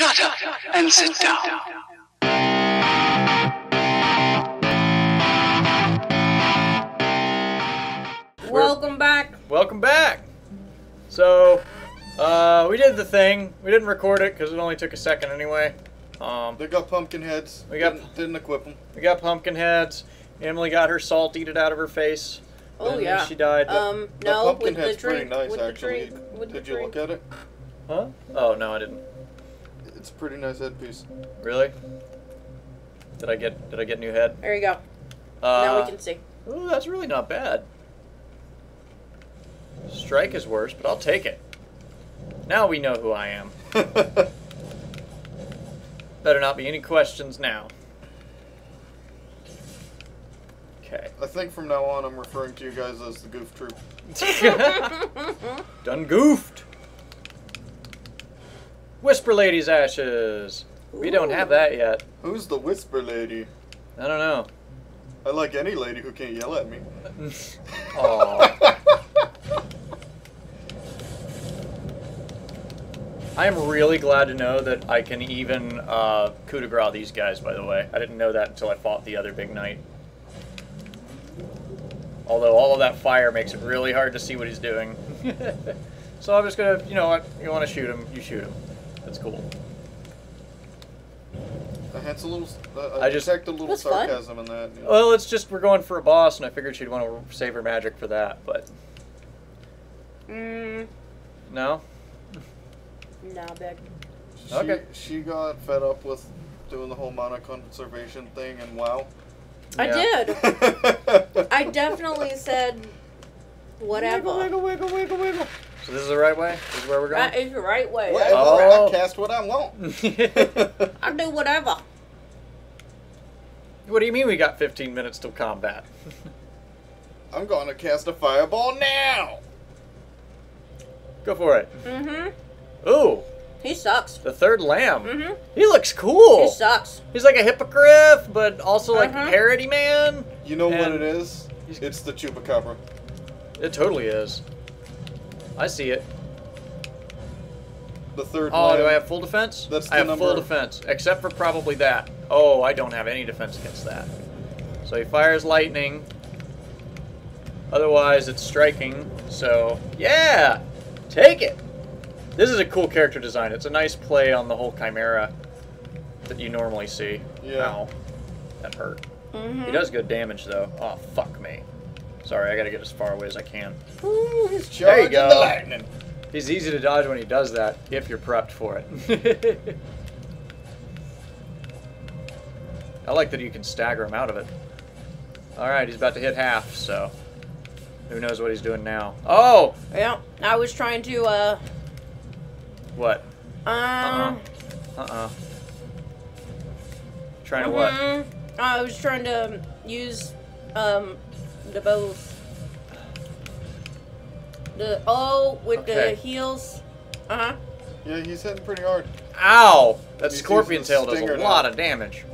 Shut up and sit down. Welcome back. Welcome back. So, uh, we did the thing. We didn't record it because it only took a second anyway. Um, They got pumpkin heads. We got- didn't, didn't equip them. we got pumpkin heads. Emily got her salt eated out of her face. Oh and yeah. She died. Um, The no, pumpkin with the head's pretty drink. nice, with the actually. drink. With Did the you drink. look at it? huh? Oh no, I didn't. It's a pretty nice headpiece. Really? Did I get Did I get new head? There you go. Uh, now we can see. Ooh, that's really not bad. Strike is worse, but I'll take it. Now we know who I am. Better not be any questions now. Okay. I think from now on I'm referring to you guys as the Goof Troop. Done goofed. Whisper Lady's ashes. We don't have that yet. Who's the Whisper Lady? I don't know. I like any lady who can't yell at me. Aww. I am really glad to know that I can even uh, coup de grace these guys, by the way. I didn't know that until I fought the other big knight. Although all of that fire makes it really hard to see what he's doing. so I'm just gonna, you know what, you wanna shoot him, you shoot him. That's cool. I a little. Uh, I, I just- detect a little That's fun. sarcasm in that. you know. Well, it's just, we're going for a boss, and I figured she'd want to save her magic for that, but Mm, no? no, big. She, okay. She got fed up with doing the whole mana conservation thing, and wow. I Yeah. did. I definitely said whatever. Wiggle, wiggle, wiggle, wiggle, wiggle. So this is the right way? This is where we're That going? is the right way. Whatever. Oh. I cast what I want. I do whatever. what do you mean we got 15 minutes till combat? I'm gonna cast a fireball now. Go for it. Mm-hmm. Ooh, He sucks. the third lamb. Mm-hmm. He looks cool. He sucks. He's like a hippogriff, but also like a Uh-huh. parody man. You know what it is? It's the chupacabra. It totally is. I see it. The third. Oh, do. I have full defense? That's I the have full defense, except for probably that. Oh, I don't have any defense against that. So he fires lightning. Otherwise, it's striking. So, yeah! Take it! This is a cool character design. It's a nice play on the whole Chimera that you normally see. Yeah. Ow. That hurt. Mm-hmm. He does good damage, though. Oh, fuck me. Sorry, I gotta get as far away as I can. Ooh, he's There you charging go. the lightning. He's easy to dodge when he does that, if you're prepped for it. I like that you can stagger him out of it. Alright, he's about to hit half, so who knows what he's doing now. Oh! Yeah. I was trying to uh What? um Uh-uh. Trying to what? mhm. I was trying to use um the both the oh with Okay. the heels. Uh-huh. Yeah, he's hitting pretty hard. Ow! That He's scorpion using tail the does a now. lot of damage.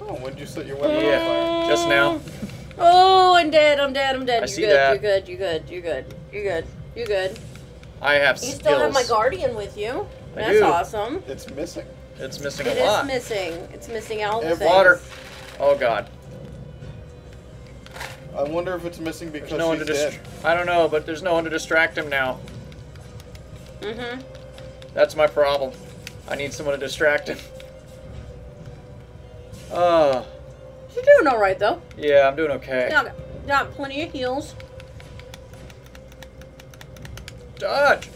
Oh, when did you set your weapon Yeah, on fire? just now. Oh, I'm dead. I'm dead. I'm dead. I you're see good. that. You're good. You're good. You're good. You're good. You're good. I have You skills. still have my guardian with you. I That's do. awesome. It's missing. It's missing It a lot. is missing. It's missing all the Every- things. Water. Oh god. I wonder if it's missing because There's no one to he's dist- dead. I don't know, but there's no one to distract him now. Mm-hmm. That's my problem. I need someone to distract him. Uh, You're doing all right though. yeah, I'm doing okay. Got, got plenty of heals. Dodge.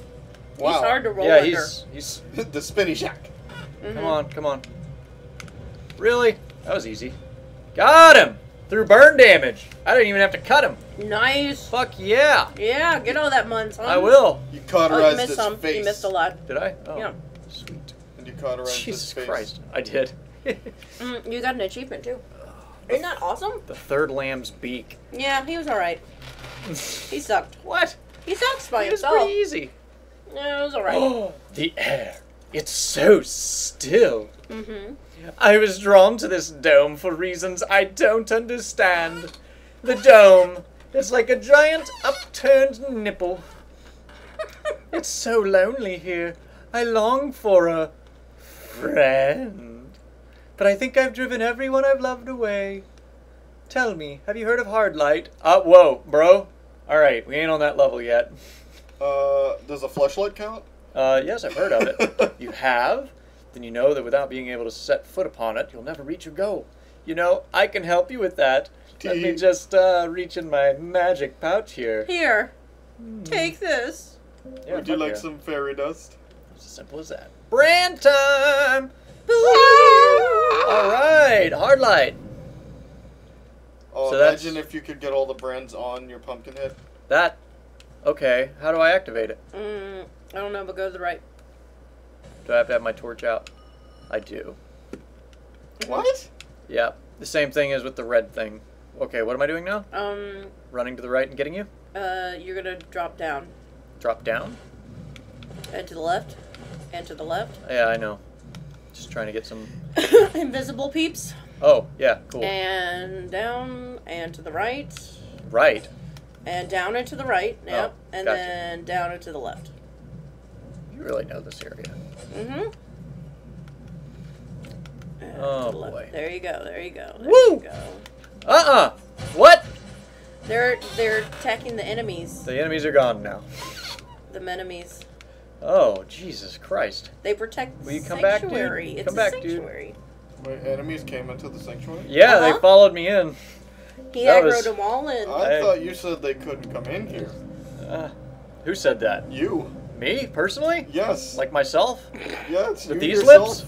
Wow. He's hard to roll Yeah, under. he's he's. the spinny shack. Mhm. Come on, come on. Really? That was easy. Got him through burn damage. I didn't even have to cut him. Nice. Fuck yeah. Yeah, get all that mun, son. I will. You Oh, cauterized you missed his some. face. You missed a lot. Did I? Oh, Yeah. Sweet. And you cauterized Jesus his face. Christ, I did. Mm, you got an achievement too. Isn't that awesome? the third lamb's beak. Yeah, he was all right. He sucked. What? He sucks by It was pretty easy. Yeah, it was all right. Oh, the air. It's so still. mm-hmm. I was drawn to this dome for reasons I don't understand. The dome. It's like a giant upturned nipple. It's so lonely here. I long for a friend. But I think I've driven everyone I've loved away. Tell me, have you heard of Hardlight? Uh, whoa, bro. Alright, we ain't on that level yet. Uh, does a flashlight count? Uh, yes, I've heard of it. you have? Then you know that without being able to set foot upon it, you'll never reach your goal. You know, I can help you with that. Let me just uh, reach in my magic pouch here. Here, take this. Yeah, Would you like yeah. some fairy dust? It's as simple as that. Brand time! Alright, hard light. Oh, So imagine if you could get all the brands on your pumpkin head. That. Okay, how do I activate it? Mm, I don't know, but go to the right. Do I have to have my torch out? I do. What? Yep. The same thing as with the red thing. Okay, what am I doing now? Um, Running to the right and getting you? uh, you're gonna drop down Drop down? and to the left, and to the left. Yeah, I know. Just trying to get some. Invisible peeps, Oh, yeah, cool. and down and to the right, Right. And down and to the right. Yep, Oh, and gotcha. then down and to the left. You really know this area. Mm-hmm. And Oh, the left. boy. There you go. There you go. There Woo! you go. Uh-uh! What? They're they're attacking the enemies, The enemies are gone now. the enemies. Oh, Jesus Christ. They protect the Will you come back, dude? sanctuary. It's Come a back, dude. sanctuary. Wait, enemies came into the sanctuary? Yeah, Uh-huh. they followed me in. He That aggroed was- them all in. I Hey. thought you said they couldn't come in here. Uh, who said that? You? Me, personally? Yes. Like myself? yes. With you these yourself. lips?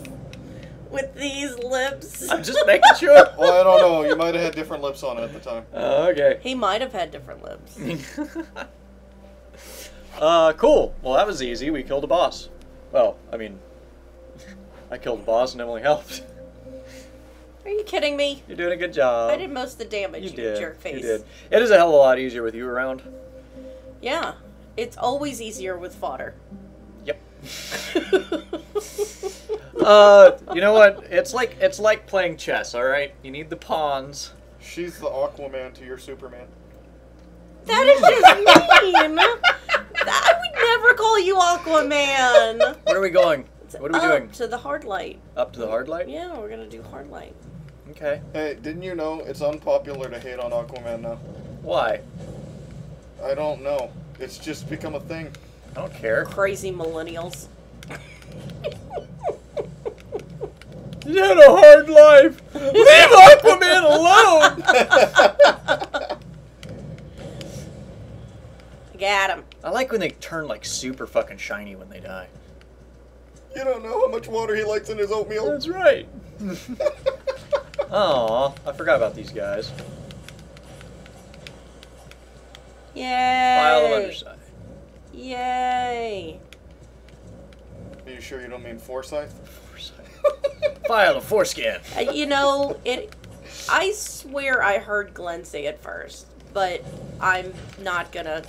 with these lips. I'm just making sure. Well, I don't know. You might have had different lips on it at the time. Oh, okay. He might have had different lips. uh, cool. Well, that was easy. We killed a boss. Well, I mean, I killed a boss and Emily helped. Are you kidding me? You're doing a good job. I did most of the damage, You you, did. jerk face. You did. It is a hell of a lot easier with you around. Yeah. It's always easier with fodder. Yep. uh, you know what? It's like it's like playing chess. All right. You need the pawns. She's the Aquaman to your Superman. that is just mean. I would never call you Aquaman. Where are we going? What are we up doing? To the hard light. Up to the hard light? Yeah, we're gonna do hard light. Okay. Hey, didn't you know it's unpopular to hate on Aquaman now? Why? I don't know. It's just become a thing. I don't care. Crazy millennials. You had a hard life. Leave Aquaman alone. Got him. I like when they turn like super fucking shiny when they die. You don't know how much water he likes in his oatmeal. That's right. Aw, I forgot about these guys. Yay! File of underside. Yay! Are you sure you don't mean Forsyth? File of foreskin. Uh, you know, it. I swear I heard Glenn say it first, but I'm not gonna.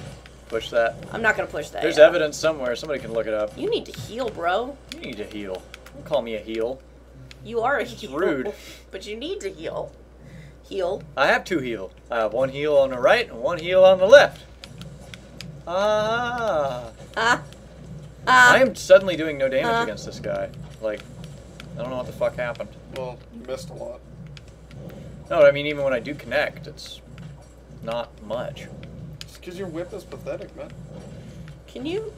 Push that. I'm not gonna push that. There's yeah. evidence somewhere. Somebody can look it up. You need to heal, bro. You need to heal. Don't call me a heel. You are a It's heel. rude. But you need to heal. Heal. I have two heel. I have one heel on the right and one heel on the left. Ah. Ah. Ah. I am suddenly doing no damage Uh. against this guy. Like, I don't know what the fuck happened. Well, you missed a lot. No, I mean, even when I do connect, it's not much. It's because your whip is pathetic, man. Can you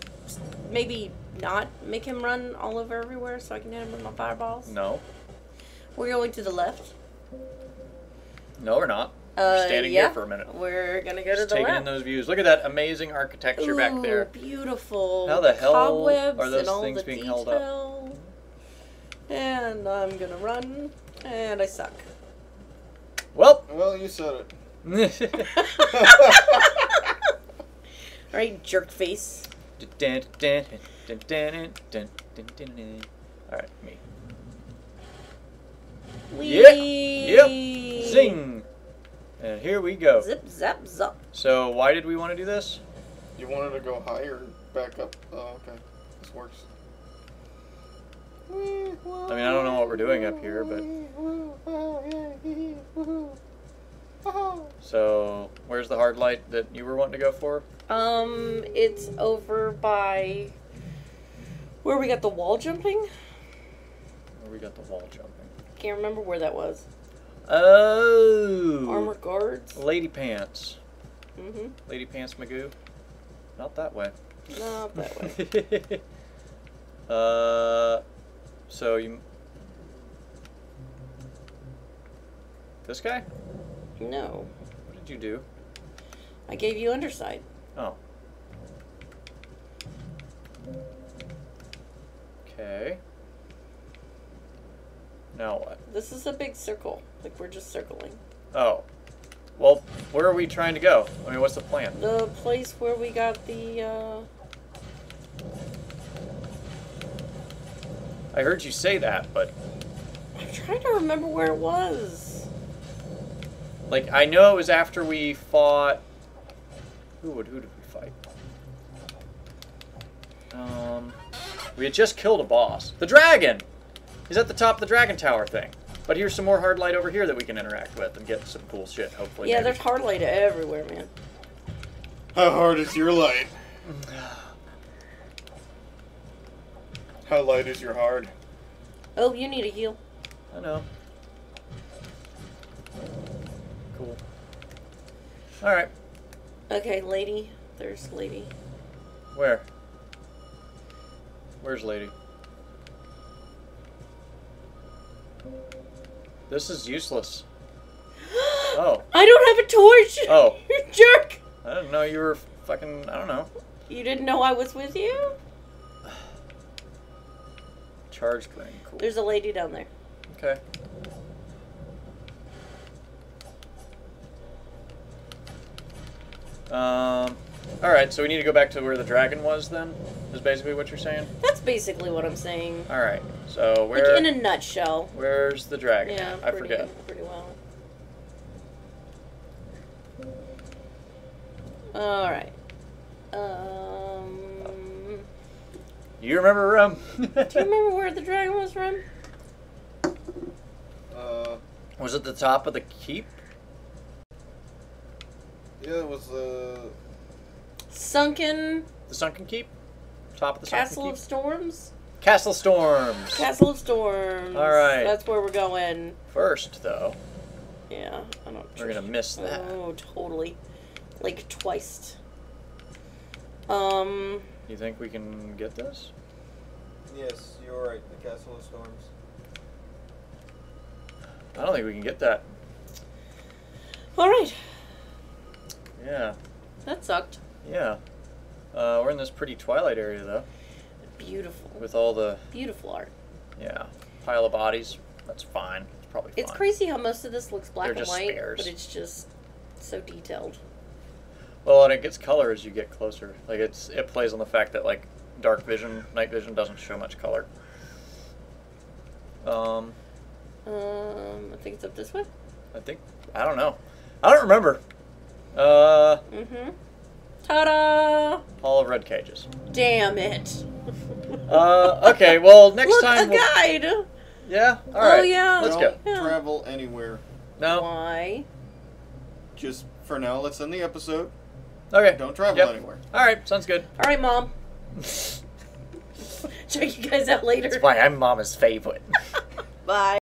maybe not make him run all over everywhere so I can hit him with my fireballs? No. We're going to the left. No, we're not. Uh, We're standing yeah. here for a minute. We're gonna go Just to the taking left. in those views. Look at that amazing architecture back there. Beautiful. How the hell cobwebs are those and all things the being held up? And I'm gonna run, and I suck. Well. Well, you said it. All right, jerk face. Alright, me. Yep. Yep. Zing! And here we go. Zip, zap, zup. So, why did we want to do this? You wanted to go higher, back up. Oh, okay. This works. I mean, I don't know what we're doing up here, but. So, where's the hard light that you were wanting to go for? Um, it's over by where we got the wall jumping. Where we got the wall jumping? Can't remember where that was. Oh, Armor guards. Lady Pants. Mm-hmm. Lady Pants Magoo. Not that way. Not that way. uh, so you. This guy? No, What did you do? I gave you underside. Oh. Okay. Now what? This is a big circle. Like we're just circling. Oh. Well, where are we trying to go? I mean, what's the plan? The place where we got the. uh... I heard you say that, but I'm trying to remember where it was. Like I know it was after we fought. Who would who did we fight? Um, we had just killed a boss. The dragon. He's at the top of the dragon tower thing. But here's some more hard light over here that we can interact with and get some cool shit. Hopefully. yeah, maybe. there's hard light everywhere, man. How hard is your light? How light is your hard? Oh, you need a heal. I know. Cool. All right. Okay, lady. There's lady. Where? Where's lady? This is useless. Oh. I don't have a torch. Oh. you jerk. I didn't know you were fucking. I don't know. You didn't know I was with you? Charge green. Cool. There's a lady down there. Okay. Um. All right. So we need to go back to where the dragon was. Then is basically what you're saying. That's basically what I'm saying. All right. So where? Like in a nutshell. where's the dragon? Yeah, I forget. pretty well. All right. Um, You remember um? do you remember where the dragon was from? Uh, Was it the top of the keep? Yeah, it was uh, Sunken The sunken keep? Top of the Castle sunken of keep? Storms. Castle Storms. Castle of Storms. All right. That's where we're going. First, though, Yeah, I don't. we're gonna miss that. Oh, totally. Like twice. Um. You think we can get this? Yes, you're right. The Castle of Storms. I don't think we can get that. All right. Yeah, That sucked. yeah. Uh, we're in this pretty twilight area though, Beautiful. with all the Beautiful art. yeah pile of bodies. That's fine. It's probably fine. It's crazy how most of this looks black They're and just white, spares. but it's just so detailed. Well, and it gets color as you get closer. Like it's it plays on the fact that like dark vision, night vision doesn't show much color. Um, Um, I think it's up this way. I think I don't know. I don't remember. Uh, Mm-hmm. Ta-da! Hall of Red Cages. Damn it. Uh, okay. Well, next Look, time. a we'll- guide. Yeah. All right. Oh, yeah. Let's don't go. Travel anywhere. No. Why? Just for now, let's end the episode. Okay. Don't travel Yep. anywhere. All right. Sounds good. All right, mom. Check you guys out later. That's why I'm Mama's favorite. Bye.